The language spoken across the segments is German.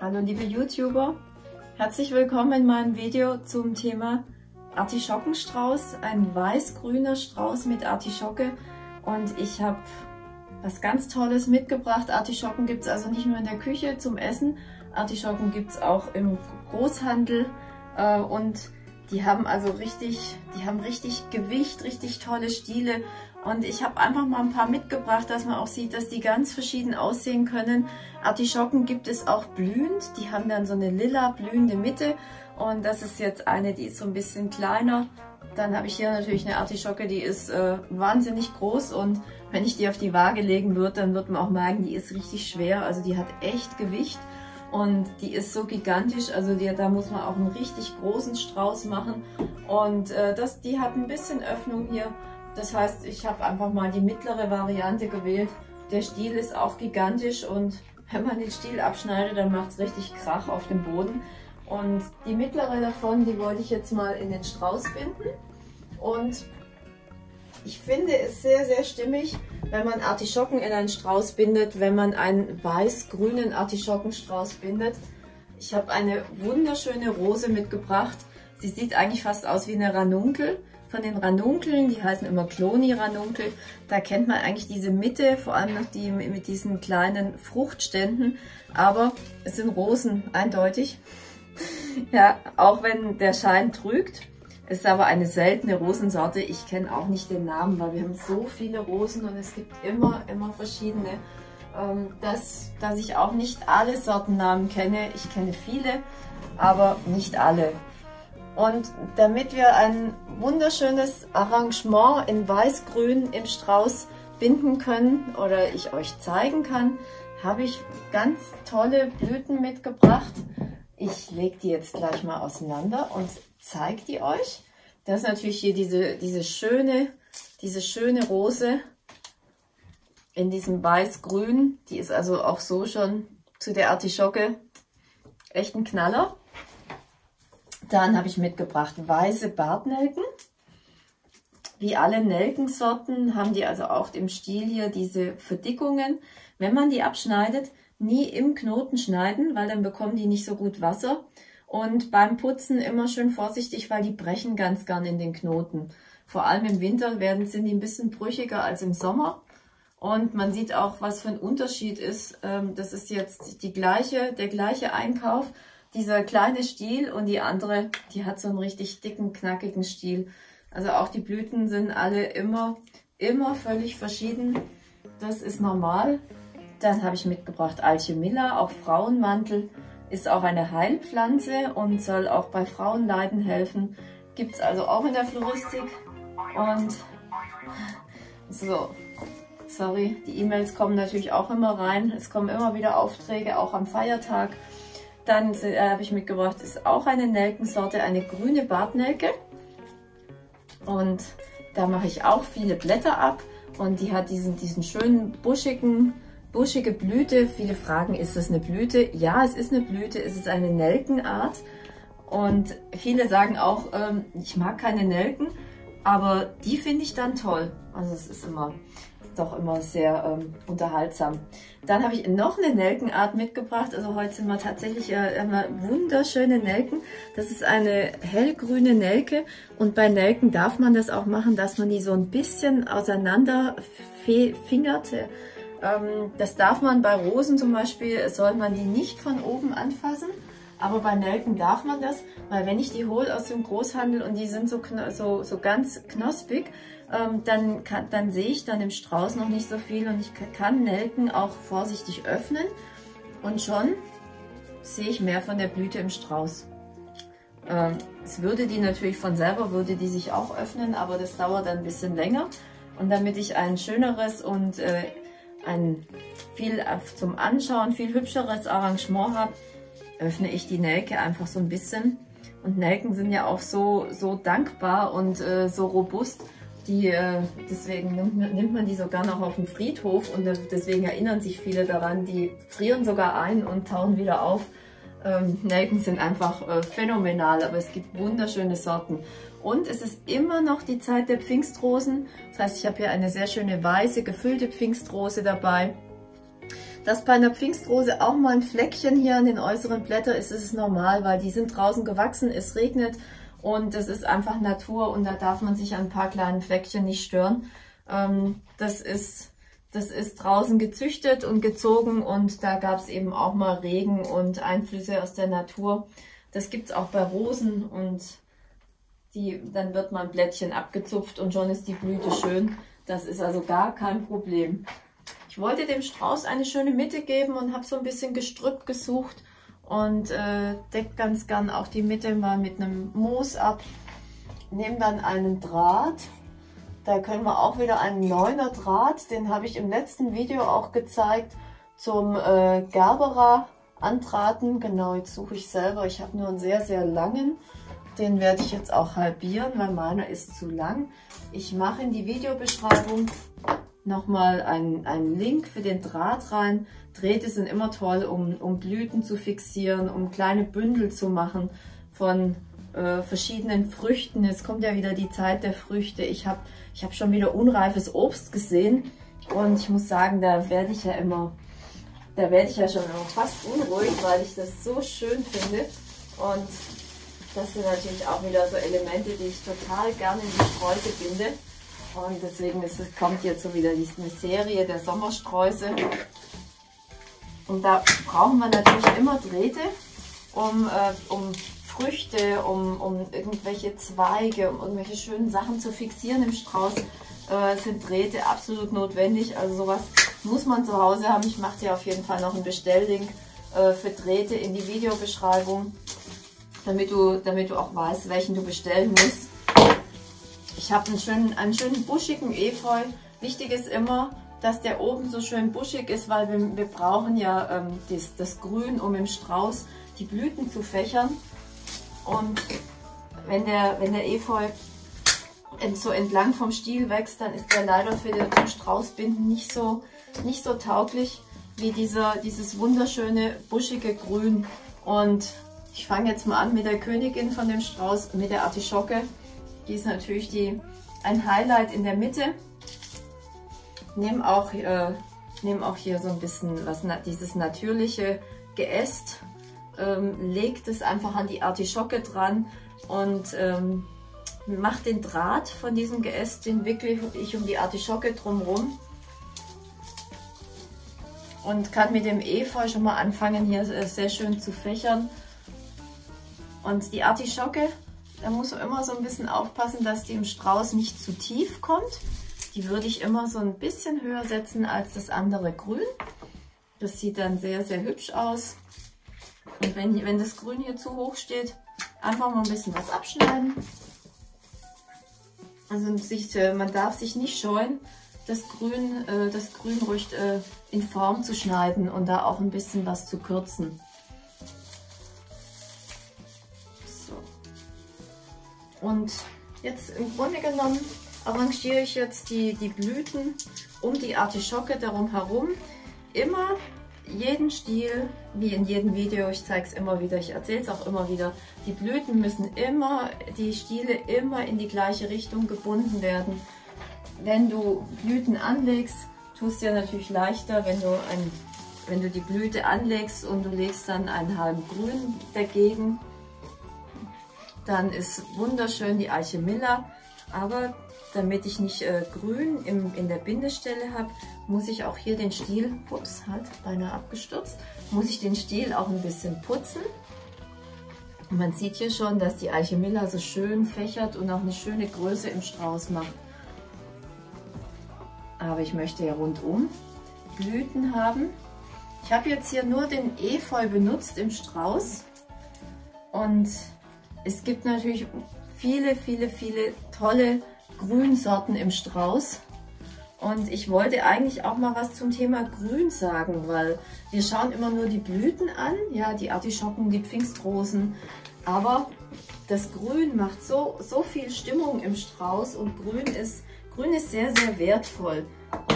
Hallo liebe YouTuber, herzlich willkommen in meinem Video zum Thema Artischockenstrauß, ein weiß-grüner Strauß mit Artischocke. Und ich habe was ganz Tolles mitgebracht. Artischocken gibt es also nicht nur in der Küche zum Essen, Artischocken gibt es auch im Großhandel äh, und die haben also richtig, die haben richtig Gewicht, richtig tolle Stiele und ich habe einfach mal ein paar mitgebracht, dass man auch sieht, dass die ganz verschieden aussehen können. Artischocken gibt es auch blühend. Die haben dann so eine lila blühende Mitte. Und das ist jetzt eine, die ist so ein bisschen kleiner. Dann habe ich hier natürlich eine Artischocke, die ist äh, wahnsinnig groß und wenn ich die auf die Waage legen würde, dann wird man auch merken, die ist richtig schwer. Also die hat echt Gewicht und die ist so gigantisch. Also die, da muss man auch einen richtig großen Strauß machen. Und äh, das, die hat ein bisschen Öffnung hier das heißt, ich habe einfach mal die mittlere Variante gewählt. Der Stiel ist auch gigantisch und wenn man den Stiel abschneidet, dann macht es richtig Krach auf dem Boden. Und die mittlere davon, die wollte ich jetzt mal in den Strauß binden. Und ich finde es sehr, sehr stimmig, wenn man Artischocken in einen Strauß bindet, wenn man einen weiß-grünen Artischockenstrauß bindet. Ich habe eine wunderschöne Rose mitgebracht. Sie sieht eigentlich fast aus wie eine Ranunkel von den Ranunkeln, die heißen immer Kloni-Ranunkel. Da kennt man eigentlich diese Mitte, vor allem noch die mit diesen kleinen Fruchtständen. Aber es sind Rosen, eindeutig. ja, auch wenn der Schein trügt. Es ist aber eine seltene Rosensorte. Ich kenne auch nicht den Namen, weil wir haben so viele Rosen und es gibt immer, immer verschiedene. Ähm, dass, dass ich auch nicht alle Sortennamen kenne. Ich kenne viele, aber nicht alle. Und damit wir ein wunderschönes Arrangement in weiß-grün im Strauß binden können oder ich euch zeigen kann, habe ich ganz tolle Blüten mitgebracht. Ich lege die jetzt gleich mal auseinander und zeige die euch. Das ist natürlich hier diese, diese, schöne, diese schöne Rose in diesem weiß-grün. Die ist also auch so schon zu der Artischocke echt ein Knaller. Dann habe ich mitgebracht weiße Bartnelken. Wie alle Nelkensorten haben die also auch im Stiel hier diese Verdickungen. Wenn man die abschneidet, nie im Knoten schneiden, weil dann bekommen die nicht so gut Wasser. Und beim Putzen immer schön vorsichtig, weil die brechen ganz gern in den Knoten. Vor allem im Winter werden, sind die ein bisschen brüchiger als im Sommer. Und man sieht auch, was für ein Unterschied ist. Ähm, das ist jetzt die gleiche, der gleiche Einkauf, dieser kleine Stiel und die andere, die hat so einen richtig dicken, knackigen Stiel. Also auch die Blüten sind alle immer, immer völlig verschieden. Das ist normal. Dann habe ich mitgebracht Alchemilla, auch Frauenmantel. Ist auch eine Heilpflanze und soll auch bei Frauenleiden helfen. Gibt es also auch in der Floristik. Und so, sorry, die E-Mails kommen natürlich auch immer rein. Es kommen immer wieder Aufträge, auch am Feiertag. Dann äh, habe ich mitgebracht, ist auch eine Nelkensorte, eine grüne Bartnelke. Und da mache ich auch viele Blätter ab. Und die hat diesen, diesen schönen buschigen, buschige Blüte. Viele fragen, ist das eine Blüte? Ja, es ist eine Blüte. Es ist eine Nelkenart. Und viele sagen auch, ähm, ich mag keine Nelken, aber die finde ich dann toll. Also es ist immer doch immer sehr ähm, unterhaltsam. Dann habe ich noch eine Nelkenart mitgebracht. Also heute sind wir tatsächlich äh, immer wunderschöne Nelken. Das ist eine hellgrüne Nelke und bei Nelken darf man das auch machen, dass man die so ein bisschen auseinander fingert. Ähm, das darf man bei Rosen zum Beispiel, soll man die nicht von oben anfassen. Aber bei Nelken darf man das, weil wenn ich die hole aus dem Großhandel und die sind so, so, so ganz knospig, ähm, dann, kann, dann sehe ich dann im Strauß noch nicht so viel und ich kann Nelken auch vorsichtig öffnen und schon sehe ich mehr von der Blüte im Strauß. Ähm, es würde die natürlich von selber, würde die sich auch öffnen, aber das dauert dann ein bisschen länger. Und damit ich ein schöneres und äh, ein viel zum Anschauen, viel hübscheres Arrangement habe, öffne ich die Nelke einfach so ein bisschen. Und Nelken sind ja auch so, so dankbar und äh, so robust. Die, äh, deswegen nimmt, nimmt, man die sogar noch auf dem Friedhof und deswegen erinnern sich viele daran. Die frieren sogar ein und tauen wieder auf. Ähm, Nelken sind einfach äh, phänomenal, aber es gibt wunderschöne Sorten. Und es ist immer noch die Zeit der Pfingstrosen. Das heißt, ich habe hier eine sehr schöne weiße, gefüllte Pfingstrose dabei. Dass bei einer Pfingstrose auch mal ein Fleckchen hier an den äußeren Blättern ist, ist es normal, weil die sind draußen gewachsen, es regnet und es ist einfach Natur und da darf man sich an ein paar kleinen Fleckchen nicht stören. Ähm, das ist das ist draußen gezüchtet und gezogen und da gab es eben auch mal Regen und Einflüsse aus der Natur. Das gibt es auch bei Rosen und die, dann wird mal ein Blättchen abgezupft und schon ist die Blüte schön. Das ist also gar kein Problem. Ich wollte dem Strauß eine schöne Mitte geben und habe so ein bisschen Gestrüpp gesucht und äh, deckt ganz gern auch die Mitte mal mit einem Moos ab. Nehme dann einen Draht da können wir auch wieder einen neuner Draht, den habe ich im letzten Video auch gezeigt, zum äh, Gerbera antraten. Genau, jetzt suche ich selber. Ich habe nur einen sehr, sehr langen. Den werde ich jetzt auch halbieren, weil meiner ist zu lang. Ich mache in die Videobeschreibung nochmal einen, einen Link für den Draht rein. Drähte sind immer toll, um, um Blüten zu fixieren, um kleine Bündel zu machen von äh, verschiedenen Früchten. Jetzt kommt ja wieder die Zeit der Früchte. Ich habe ich hab schon wieder unreifes Obst gesehen und ich muss sagen, da werde ich ja immer, da werde ich ja schon fast unruhig, weil ich das so schön finde. Und das sind natürlich auch wieder so Elemente, die ich total gerne in die Sträuße binde. Und deswegen ist, kommt jetzt so wieder eine Serie der Sommersträuße. Und da brauchen wir natürlich immer Drähte, um, äh, um Früchte, um, um irgendwelche Zweige, um irgendwelche schönen Sachen zu fixieren im Strauß, äh, sind Drähte absolut notwendig. Also sowas muss man zu Hause haben. Ich mache dir auf jeden Fall noch einen Bestelllink äh, für Drähte in die Videobeschreibung, damit du, damit du auch weißt, welchen du bestellen musst. Ich habe einen schönen, einen schönen buschigen Efeu. Wichtig ist immer, dass der oben so schön buschig ist, weil wir, wir brauchen ja ähm, das, das Grün, um im Strauß die Blüten zu fächern. Und wenn der, wenn der Efeu so entlang vom Stiel wächst, dann ist der leider für den Straußbinden nicht so, nicht so tauglich wie dieser, dieses wunderschöne buschige Grün. Und ich fange jetzt mal an mit der Königin von dem Strauß, mit der Artischocke. Die ist natürlich die, ein Highlight in der Mitte. Nehme auch, äh, nehm auch hier so ein bisschen was, dieses natürliche Geäst ähm, legt es einfach an die Artischocke dran und ähm, macht den Draht von diesem Geäst, den wickle ich um die Artischocke drumherum und kann mit dem Efeu schon mal anfangen hier sehr schön zu fächern. Und die Artischocke, da muss man immer so ein bisschen aufpassen, dass die im Strauß nicht zu tief kommt. Die würde ich immer so ein bisschen höher setzen als das andere Grün. Das sieht dann sehr, sehr hübsch aus. Und wenn, wenn das Grün hier zu hoch steht, einfach mal ein bisschen was abschneiden. Also äh, man darf sich nicht scheuen, das Grün, äh, das Grün ruhig äh, in Form zu schneiden und da auch ein bisschen was zu kürzen. Und jetzt im Grunde genommen arrangiere ich jetzt die, die Blüten um die Artischocke darum herum. Immer jeden Stiel, wie in jedem Video, ich zeige es immer wieder, ich erzähle es auch immer wieder, die Blüten müssen immer, die Stiele immer in die gleiche Richtung gebunden werden. Wenn du Blüten anlegst, tust du ja natürlich leichter, wenn du, ein, wenn du die Blüte anlegst und du legst dann einen halben Grün dagegen. Dann ist wunderschön die Eiche Miller, aber damit ich nicht äh, grün im, in der Bindestelle habe, muss ich auch hier den Stiel, ups, halt, beinahe abgestürzt, muss ich den Stiel auch ein bisschen putzen. Und man sieht hier schon, dass die Eiche Miller so schön fächert und auch eine schöne Größe im Strauß macht. Aber ich möchte ja rundum Blüten haben. Ich habe jetzt hier nur den Efeu benutzt im Strauß. Und es gibt natürlich viele, viele, viele tolle Grünsorten im Strauß. Und ich wollte eigentlich auch mal was zum Thema Grün sagen, weil wir schauen immer nur die Blüten an, ja, die Artischocken, die Pfingstrosen, aber das Grün macht so, so viel Stimmung im Strauß und Grün ist, Grün ist sehr, sehr wertvoll.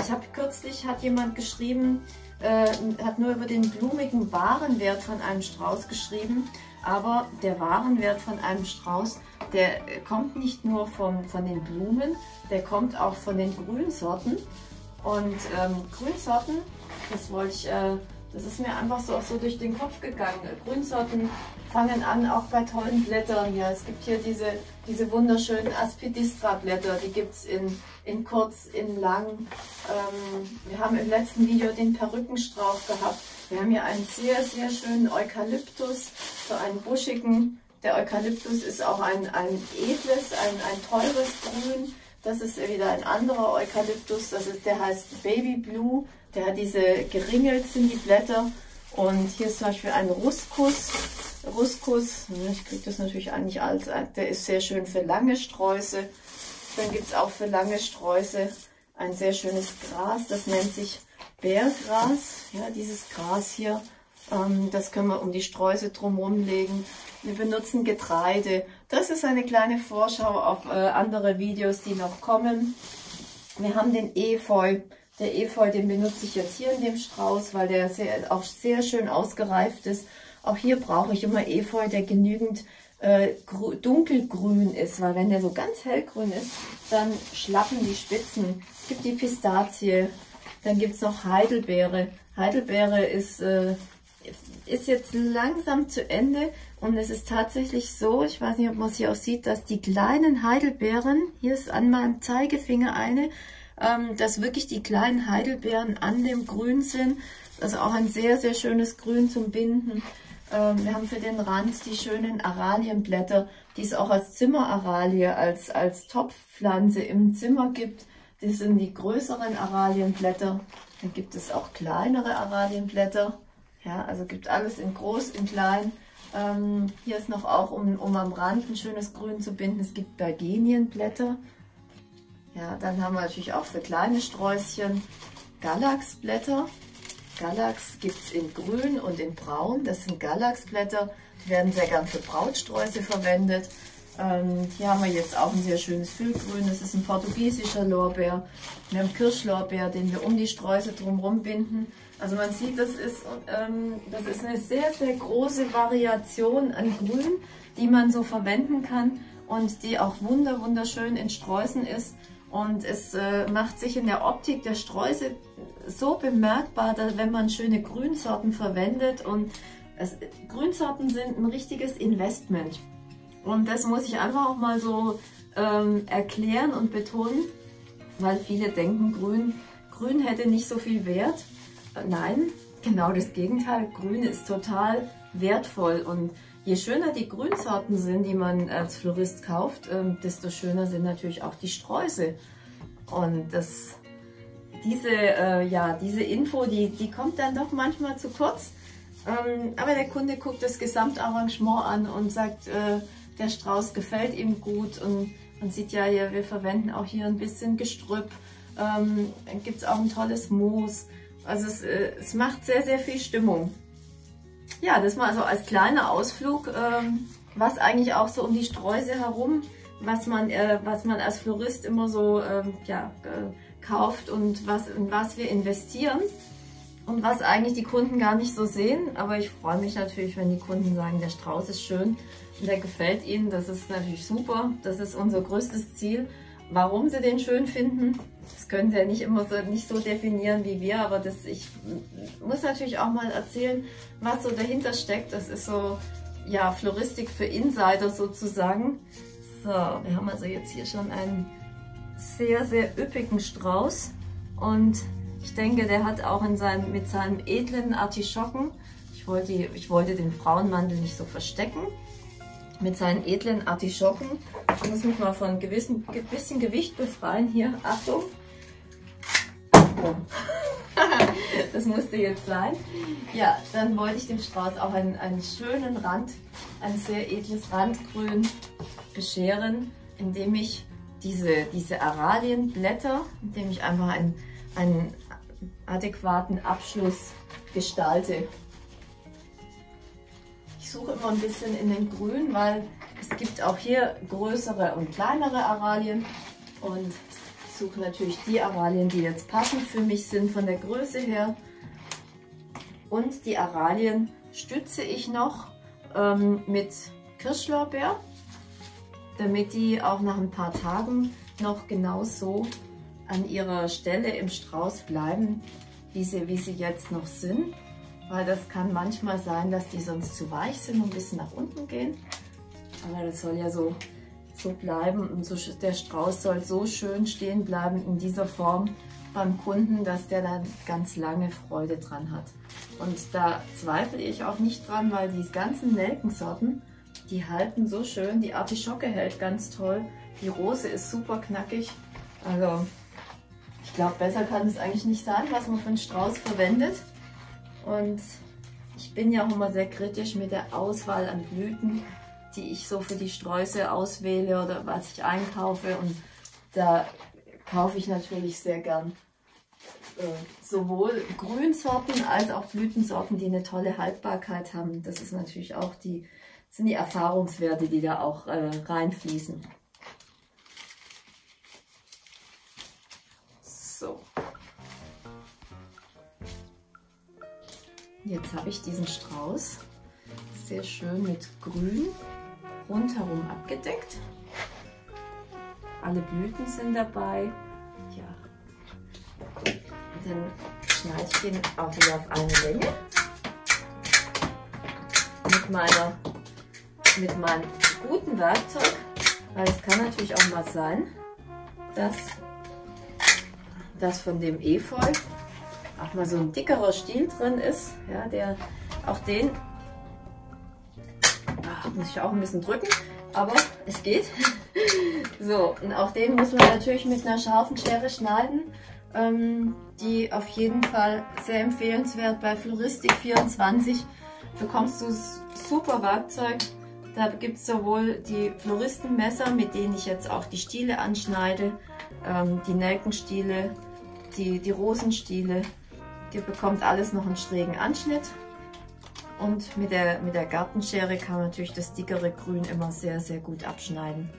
Ich habe kürzlich, hat jemand geschrieben, äh, hat nur über den blumigen Warenwert von einem Strauß geschrieben, aber der Warenwert von einem Strauß der kommt nicht nur von, von den Blumen, der kommt auch von den Grünsorten. Und ähm, Grünsorten Das wollte ich, äh, das ist mir einfach so, auch so durch den Kopf gegangen. Grünsorten fangen an, auch bei tollen Blättern. Ja, es gibt hier diese, diese wunderschönen Aspidistra-Blätter, die gibt es in, in kurz, in lang. Ähm, wir haben im letzten Video den Perückenstrauch gehabt. Wir haben hier einen sehr, sehr schönen Eukalyptus, so einen buschigen. Der Eukalyptus ist auch ein, ein edles, ein, ein teures Grün. Das ist wieder ein anderer Eukalyptus, das ist, der heißt Baby Blue. Der hat diese geringelt sind die Blätter. Und hier ist zum Beispiel ein Ruskus. Ruskus, ne, ich kriege das natürlich eigentlich als, der ist sehr schön für lange Sträuße. Dann gibt es auch für lange Sträuße ein sehr schönes Gras, das nennt sich Bärgras. Ja, dieses Gras hier, das können wir um die Sträuße drumherum legen. Wir benutzen Getreide. Das ist eine kleine Vorschau auf äh, andere Videos, die noch kommen. Wir haben den Efeu. Der Efeu, den benutze ich jetzt hier in dem Strauß, weil der sehr, auch sehr schön ausgereift ist. Auch hier brauche ich immer Efeu, der genügend äh, dunkelgrün ist, weil wenn der so ganz hellgrün ist, dann schlappen die Spitzen. Es gibt die Pistazie, dann gibt es noch Heidelbeere. Heidelbeere ist, äh, ist jetzt langsam zu Ende und es ist tatsächlich so, ich weiß nicht, ob man es hier auch sieht, dass die kleinen Heidelbeeren, hier ist an meinem Zeigefinger eine, ähm, dass wirklich die kleinen Heidelbeeren an dem Grün sind. Das ist auch ein sehr, sehr schönes Grün zum Binden. Ähm, wir haben für den Rand die schönen Aralienblätter, die es auch als Zimmeraralie, als, als Topfpflanze im Zimmer gibt. Das sind die größeren Aralienblätter. Dann gibt es auch kleinere Aralienblätter. Ja, also gibt alles in groß, in klein. Ähm, hier ist noch auch, um, um am Rand ein schönes Grün zu binden, es gibt Bergenienblätter. Ja, dann haben wir natürlich auch für kleine Sträußchen Galaxblätter. Galax gibt es in grün und in braun. Das sind Galaxblätter. Die werden sehr gern für Brautsträuße verwendet. Ähm, hier haben wir jetzt auch ein sehr schönes Füllgrün. Das ist ein portugiesischer Lorbeer. Wir haben Kirschlorbeer, den wir um die Sträuße drumherum binden. Also man sieht, das ist, ähm, das ist eine sehr, sehr große Variation an Grün, die man so verwenden kann und die auch wunder, wunderschön in Sträußen ist. Und es äh, macht sich in der Optik der Sträuße so bemerkbar, dass, wenn man schöne Grünsorten verwendet. Und es, Grünsorten sind ein richtiges Investment. Und das muss ich einfach auch mal so ähm, erklären und betonen, weil viele denken, Grün, Grün hätte nicht so viel Wert. Nein, genau das Gegenteil. Grün ist total wertvoll und je schöner die Grünsorten sind, die man als Florist kauft, ähm, desto schöner sind natürlich auch die Sträuße. Und das, diese, äh, ja, diese Info, die, die kommt dann doch manchmal zu kurz. Ähm, aber der Kunde guckt das Gesamtarrangement an und sagt, äh, der Strauß gefällt ihm gut. Und man sieht ja hier, wir verwenden auch hier ein bisschen Gestrüpp. Ähm, gibt es auch ein tolles Moos. Also es, äh, es macht sehr, sehr viel Stimmung. Ja, das mal so als kleiner Ausflug, ähm, was eigentlich auch so um die Sträuße herum, was man, äh, was man als Florist immer so ähm, ja, äh, kauft und was, in was wir investieren und was eigentlich die Kunden gar nicht so sehen. Aber ich freue mich natürlich, wenn die Kunden sagen, der Strauß ist schön und der gefällt ihnen. Das ist natürlich super. Das ist unser größtes Ziel. Warum sie den schön finden, das können sie ja nicht immer so, nicht so definieren wie wir, aber das, ich muss natürlich auch mal erzählen, was so dahinter steckt. Das ist so, ja, Floristik für Insider sozusagen. So, wir haben also jetzt hier schon einen sehr, sehr üppigen Strauß und ich denke, der hat auch in seinem, mit seinem edlen Artischocken, ich wollte, ich wollte den Frauenmandel nicht so verstecken, mit seinen edlen Artischocken. Ich muss mich mal von ein gewissen, bisschen Gewicht befreien. Hier, Achtung. das musste jetzt sein. Ja, dann wollte ich dem Strauß auch einen, einen schönen Rand, ein sehr edles Randgrün bescheren, indem ich diese, diese Aralienblätter, indem ich einfach einen, einen adäquaten Abschluss gestalte suche immer ein bisschen in den Grün, weil es gibt auch hier größere und kleinere Aralien. Und ich suche natürlich die Aralien, die jetzt passend für mich sind von der Größe her. Und die Aralien stütze ich noch ähm, mit Kirschlorbeer, damit die auch nach ein paar Tagen noch genauso an ihrer Stelle im Strauß bleiben, wie sie, wie sie jetzt noch sind, weil das kann manchmal sein, dass die sonst zu weich sind und ein bisschen nach unten gehen. Aber das soll ja so, so bleiben und so, der Strauß soll so schön stehen bleiben in dieser Form beim Kunden, dass der dann ganz lange Freude dran hat. Und da zweifle ich auch nicht dran, weil die ganzen Nelkensorten, die halten so schön. Die Artischocke hält ganz toll. Die Rose ist super knackig. Also glaube, besser kann es eigentlich nicht sein, was man für einen Strauß verwendet. Und ich bin ja auch immer sehr kritisch mit der Auswahl an Blüten, die ich so für die Sträuße auswähle oder was ich einkaufe. Und da kaufe ich natürlich sehr gern äh, sowohl Grünsorten als auch Blütensorten, die eine tolle Haltbarkeit haben. Das ist natürlich auch die, sind die Erfahrungswerte, die da auch äh, reinfließen. Jetzt habe ich diesen Strauß sehr schön mit Grün rundherum abgedeckt. Alle Blüten sind dabei. Ja. Dann schneide ich den auch wieder auf eine Länge. Mit meiner, mit meinem guten Werkzeug, weil es kann natürlich auch mal sein, dass dass von dem Efeu auch mal so ein dickerer Stiel drin ist. Ja, der auch den ach, muss ich auch ein bisschen drücken, aber es geht. so, und auch den muss man natürlich mit einer scharfen Schere schneiden. Ähm, die auf jeden Fall sehr empfehlenswert. Bei Floristik 24 bekommst du super Werkzeug. Da gibt es sowohl die Floristenmesser, mit denen ich jetzt auch die Stiele anschneide, ähm, die Nelkenstiele, die, die Rosenstiele. Die bekommt alles noch einen schrägen Anschnitt. Und mit der, mit der Gartenschere kann man natürlich das dickere Grün immer sehr, sehr gut abschneiden.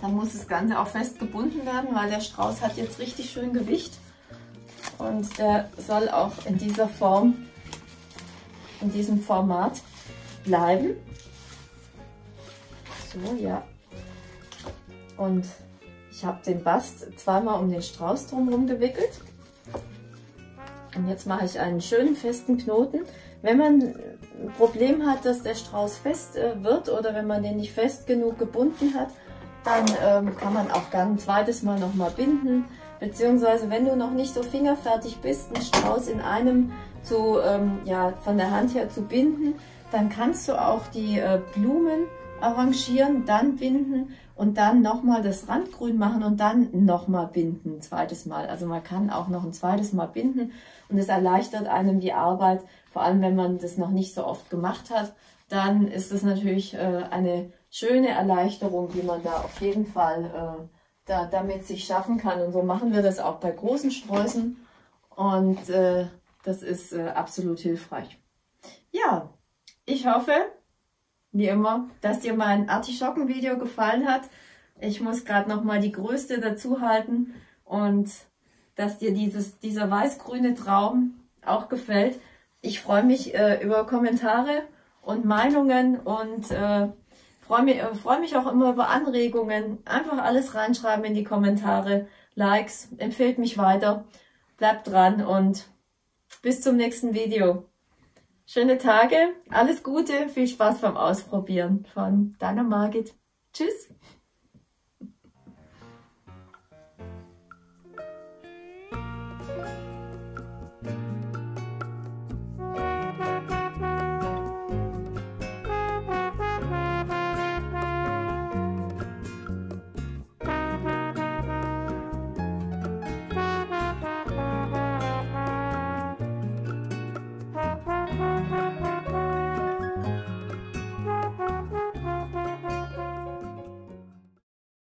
Dann muss das Ganze auch fest gebunden werden, weil der Strauß hat jetzt richtig schön Gewicht. Und der soll auch in dieser Form, in diesem Format bleiben. So, ja. Und ich habe den Bast zweimal um den Strauß drumherum gewickelt. Und jetzt mache ich einen schönen festen Knoten. Wenn man ein Problem hat, dass der Strauß fest äh, wird oder wenn man den nicht fest genug gebunden hat, dann ähm, kann man auch dann ein zweites Mal nochmal binden. Beziehungsweise wenn du noch nicht so fingerfertig bist, einen Strauß in einem zu, ähm, ja, von der Hand her zu binden, dann kannst du auch die äh, Blumen arrangieren, dann binden und dann nochmal das Randgrün machen und dann nochmal binden, ein zweites Mal. Also man kann auch noch ein zweites Mal binden und es erleichtert einem die Arbeit, vor allem wenn man das noch nicht so oft gemacht hat, dann ist es natürlich äh, eine schöne Erleichterung, die man da auf jeden Fall äh, da, damit sich schaffen kann. Und so machen wir das auch bei großen Sträußen und äh, das ist äh, absolut hilfreich. Ja, ich hoffe, wie immer, dass dir mein Artischocken-Video gefallen hat. Ich muss gerade noch mal die Größte dazu halten und dass dir dieses, dieser weiß-grüne Traum auch gefällt. Ich freue mich äh, über Kommentare und Meinungen und äh, freue mich, äh, freu mich auch immer über Anregungen. Einfach alles reinschreiben in die Kommentare, Likes, empfehlt mich weiter, bleibt dran und bis zum nächsten Video. Schöne Tage, alles Gute, viel Spaß beim Ausprobieren von deiner Margit. Tschüss!